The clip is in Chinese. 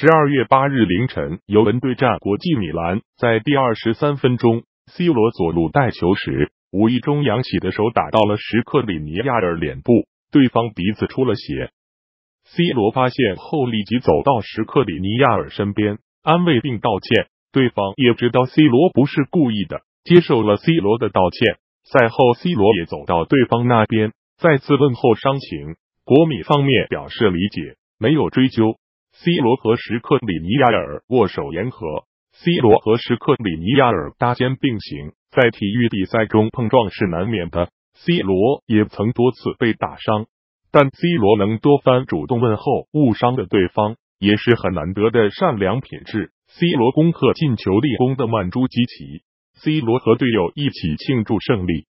十二月八日凌晨，尤文对战国际米兰，在第二十三分钟，C 罗左路带球时，无意中扬起的手打到了什克里尼亚尔脸部，对方鼻子出了血。C 罗发现后，立即走到什克里尼亚尔身边安慰并道歉。对方也知道 C 罗不是故意的，接受了 C 罗的道歉。赛后，C 罗也走到对方那边，再次问候伤情。国米方面表示理解，没有追究。C 罗和什克里尼亚尔握手言和。C 罗和什克里尼亚尔搭肩并行，在体育比赛中碰撞是难免的。C 罗也曾多次被打伤，但 C 罗能多番主动问候误伤的对方，也是很难得的善良品质。C 罗攻克进球立功的曼朱基奇，C 罗和队友一起庆祝胜利。